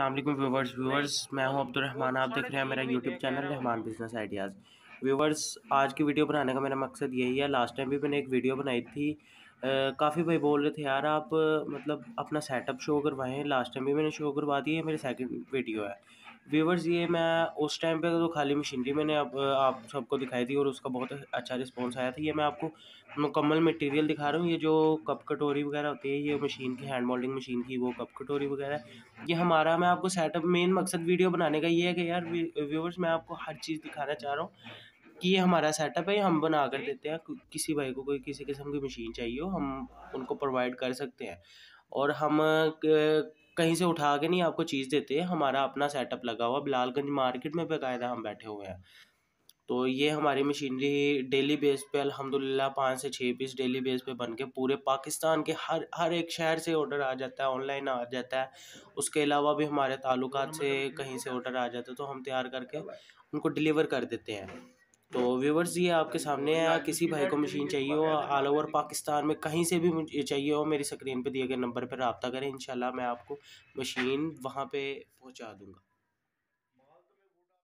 वालेकुम viewers viewers, मैं हूँ अब्दुलरहमान, आप देख रहे हैं मेरा YouTube channel Rahman business ideas viewers, आज की वीडियो बनाने का मेरा मकसद यही है, लास्ट टाइम भी मैंने एक वीडियो बनाई थी काफ़ी भाई बोल रहे थे, यार आप मतलब अपना सेटअप शो करवाएँ लास्ट टाइम भी मैंने शो करवा दिया मेरी सेकंड वीडियो है। व्यूवर्स ये मैं उस टाइम पे तो खाली मशीनरी मैंने अब, आप सबको दिखाई थी और उसका बहुत अच्छा रिस्पॉन्स आया था। ये मैं आपको मुकम्मल मटेरियल दिखा रहा हूँ, ये जो कप कटोरी वगैरह होती है, ये मशीन की हैंड मोल्डिंग मशीन की, वो कप कटोरी वगैरह ये हमारा, मैं आपको सेटअप मेन मकसद वीडियो बनाने का ये है कि यार व्यूवर्स मैं आपको हर चीज़ दिखाना चाह रहा हूँ। कि ये हमारा सेटअप है हम बना कर देते हैं। किसी भाई को कोई किसी किस्म की मशीन चाहिए हो हम उनको प्रोवाइड कर सकते हैं। और हम कहीं से उठा के नहीं आपको चीज़ देते हैं हमारा अपना सेटअप लगा हुआ बिलालगंज मार्केट में बाकायदा हम बैठे हुए हैं। तो ये हमारी मशीनरी डेली बेस पे अल्हम्दुलिल्लाह पाँच से छः पीस डेली बेस पे बन के पूरे पाकिस्तान के हर हर एक शहर से ऑर्डर आ जाता है ऑनलाइन आ जाता है। उसके अलावा भी हमारे ताल्लुकात से कहीं से ऑर्डर आ जाता है तो हम तैयार करके उनको डिलीवर कर देते हैं। तो व्यूवर्स ये आपके सामने है, किसी भाई को मशीन चाहिए हो ऑल ओवर पाकिस्तान में कहीं से भी मुझे चाहिए हो, मेरी स्क्रीन पे दिए गए नंबर पर रबता करें, इंशाल्लाह मैं आपको मशीन वहाँ पे पहुँचा दूँगा।